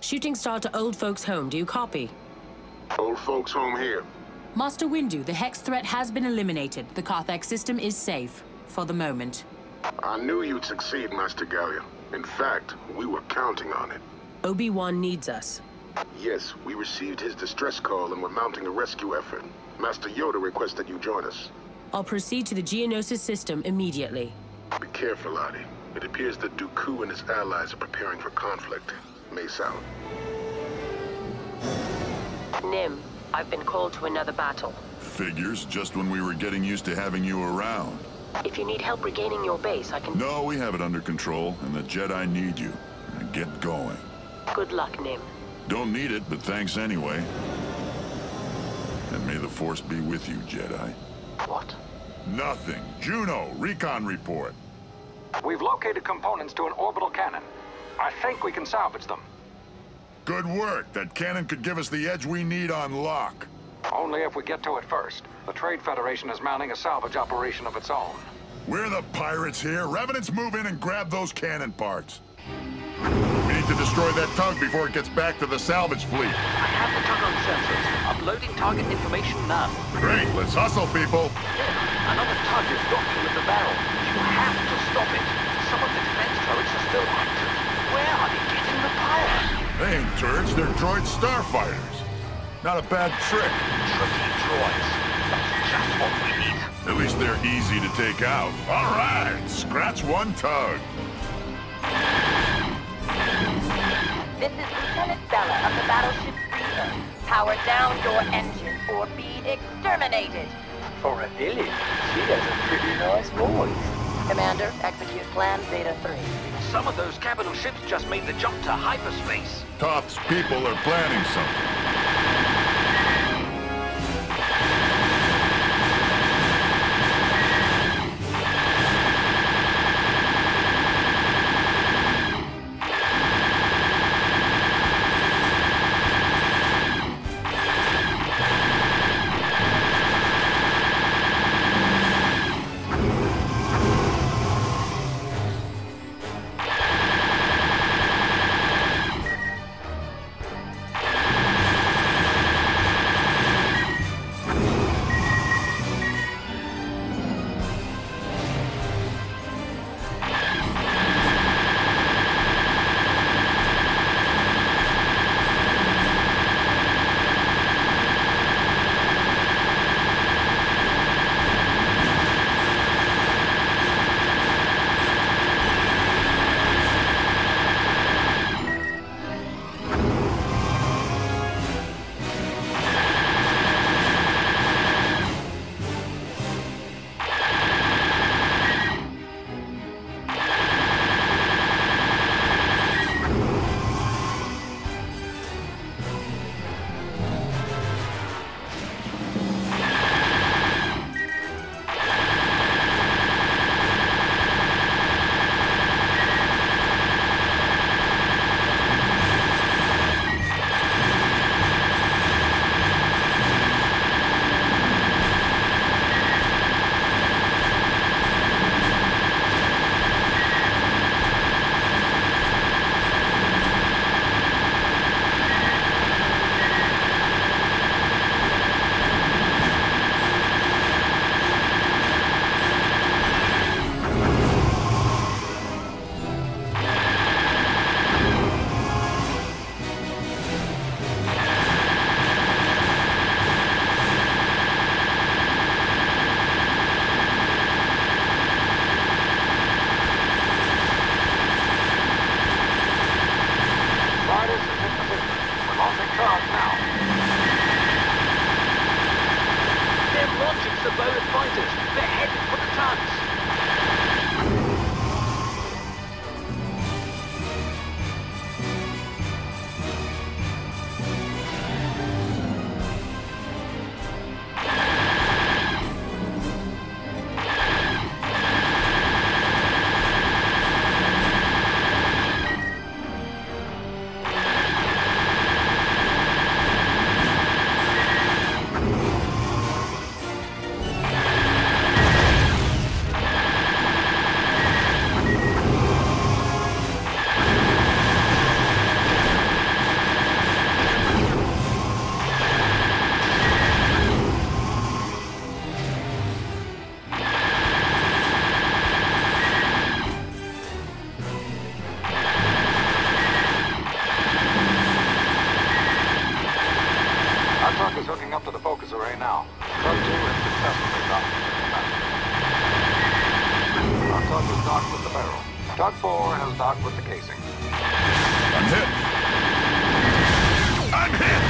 Shooting star to Old Folks Home, do you copy? Old folks home here. Master Windu, the Hex threat has been eliminated. The Karthakk system is safe. For the moment. I knew you'd succeed, Master Gallia. In fact, we were counting on it. Obi-Wan needs us. Yes, we received his distress call and we're mounting a rescue effort. Master Yoda requested you join us. I'll proceed to the Geonosis system immediately. Be careful, Adi. It appears that Dooku and his allies are preparing for conflict. Mace out. Nym, I've been called to another battle. Figures, just when we were getting used to having you around. If you need help regaining your base, I can... No, we have it under control, and the Jedi need you. Now get going. Good luck, Nym. Don't need it, but thanks anyway. And may the Force be with you, Jedi. What? Nothing. Juno, recon report. We've located components to an orbital cannon. I think we can salvage them. Good work. That cannon could give us the edge we need on Lok. Only if we get to it first. The Trade Federation is mounting a salvage operation of its own. We're the pirates here. Revenants move in and grab those cannon parts. We need to destroy that tug before it gets back to the salvage fleet. I have the tug on sensors. Uploading target information now. Great, let's hustle, people. Another tug is docking with the barrel. You have to stop it. Some of the defense turrets are still active. Where are they getting the power? They ain't turrets, they're droid starfighters. Not a bad trick. Tricky droids. That's just what we need. At least they're easy to take out. All right, scratch one tug. This is Lieutenant Bella of the battleship Reaper. Power down your engine or be exterminated. For a village, she has a pretty nice voice. Commander, execute Plan Zeta 3. Some of those capital ships just made the jump to hyperspace. Toth's people are planning something. Now. Tug 2 has successfully docked the Commander. Our tug is docked with the barrel. Tug 4 has docked with the casing. I'm hit. I'm hit!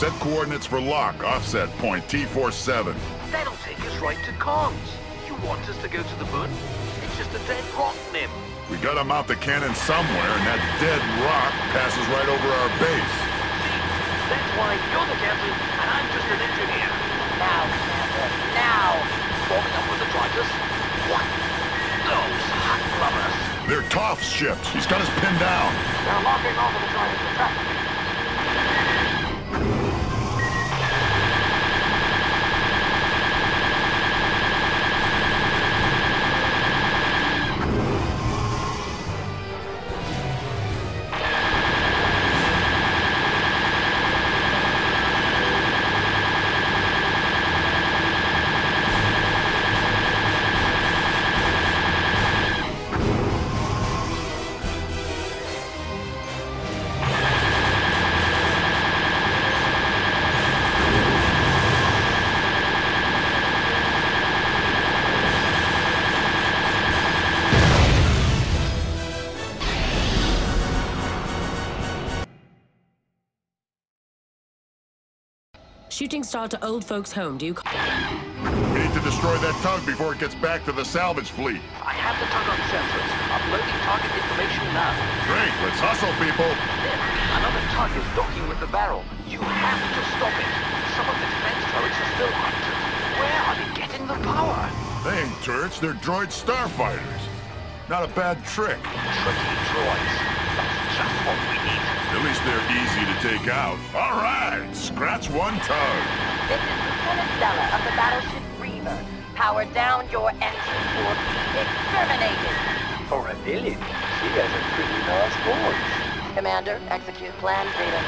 Set coordinates for lock, offset point T47. That'll take us right to comms. You want us to go to the moon? It's just a dead rock, Nym. We gotta mount the cannon somewhere, and that dead rock passes right over our base. See, that's why you're the captain and I'm just an engineer. Now, Commander, now! Forming up with the Tritus? What? Those hot lovers. They're Toth's ships. He's got us pinned down. They're locking the Tritus attack. Shooting star to old folks' home. Do you? We need to destroy that tug before it gets back to the salvage fleet. I have the tug on sensors. Uploading target information now. Great, let's hustle, people. Then, another tug is docking with the barrel. You have to stop it. Some of the defense turrets are still active. Where are they getting the power? They ain't turrets, they're droid starfighters. Not a bad trick. Tricky droids what we need. At least they're easy to take out. All right, scratch one tug. This is Lieutenant Stella of the battleship Reaver. Power down your engines or exterminated. For a villain, she has a pretty nice voice. Commander, execute plan data.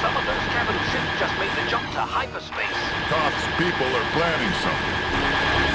Some of those cabin ships just made the jump to hyperspace. Toth's people are planning something.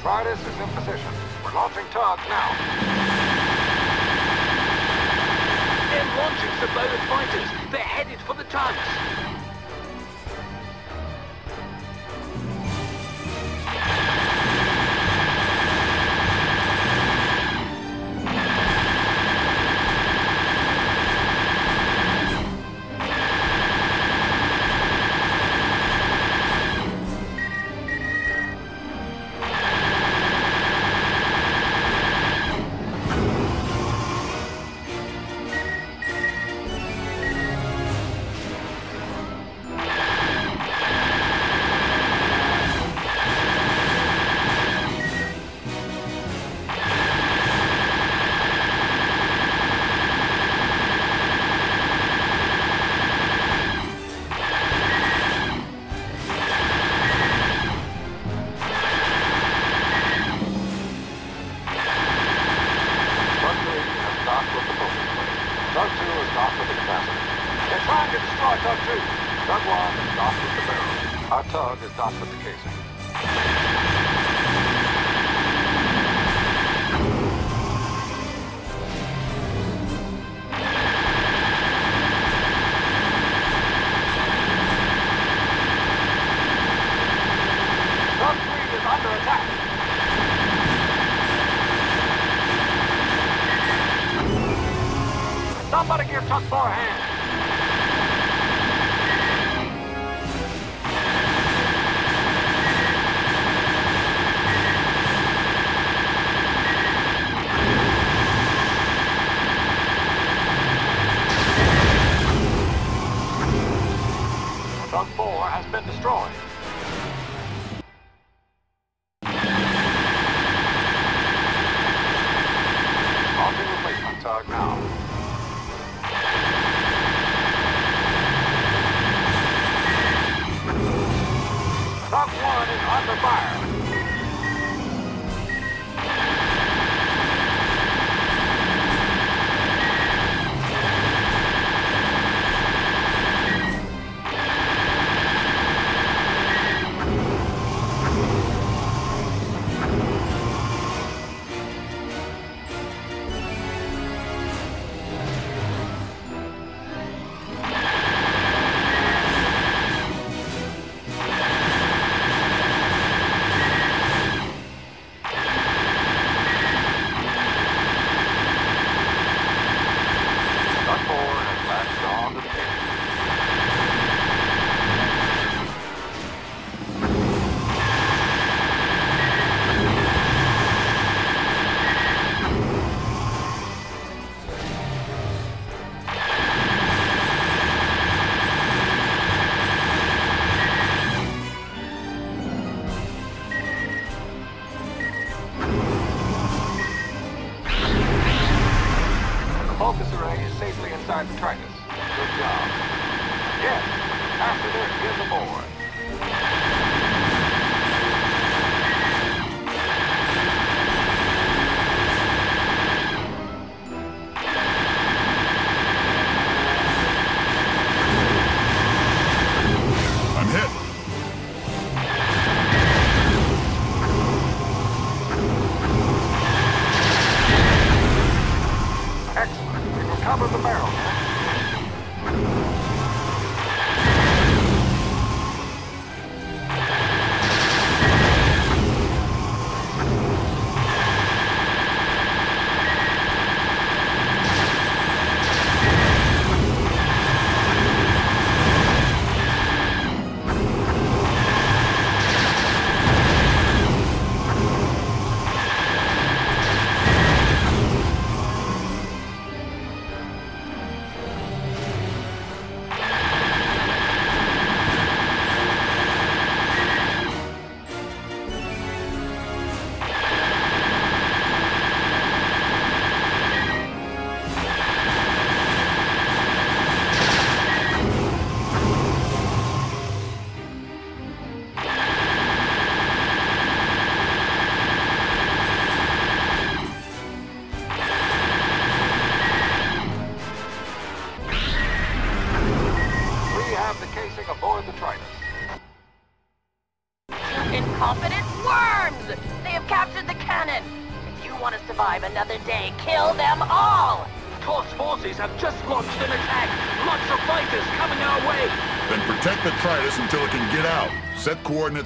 Tridus is in position. We're launching TARDs now. They're launching Sabaoth fighters. They're headed for the TARDIS. Focus array is safely inside the Tritus. Good job. Yes, Ambassador is aboard.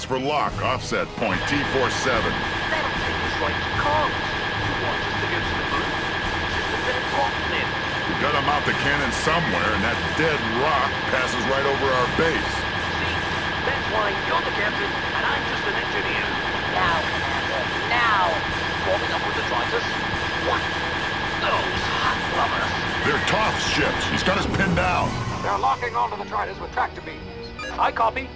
Coordinates for lock, offset point T47. That'll take us right to We gotta mount the cannon somewhere, and that dead rock passes right over our base. See? That's why you're the captain and I'm just an engineer. Now, Commander, now! Warming up with the Tritus? What? Those hot lovers. They're Toth's ships. He's got us pinned down. They're locking onto the Tritus with tractor beams. I copy.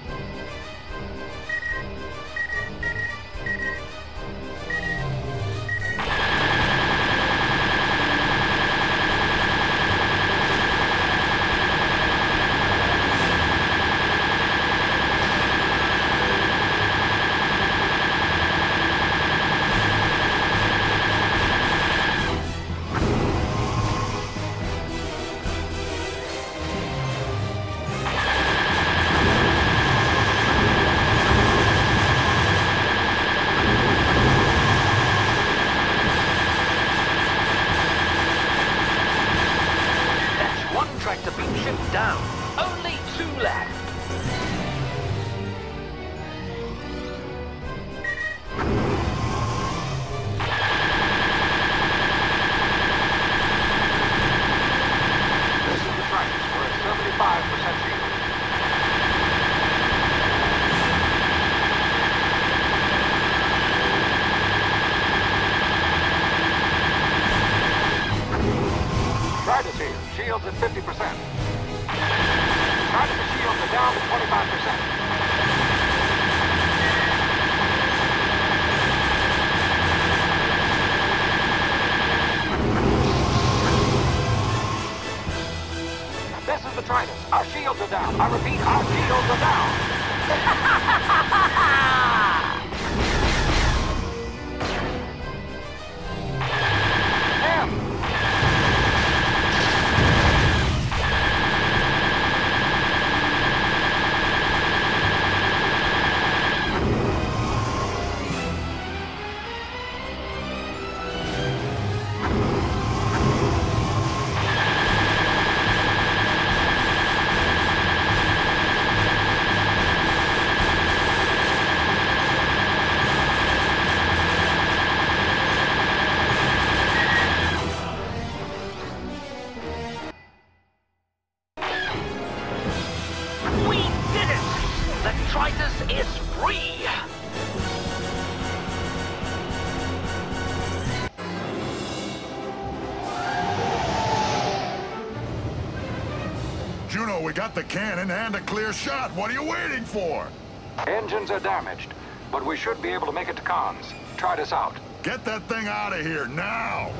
Juno, we got the cannon and a clear shot. What are you waiting for? Engines are damaged, but we should be able to make it to cons. Tritus out. Get that thing out of here now.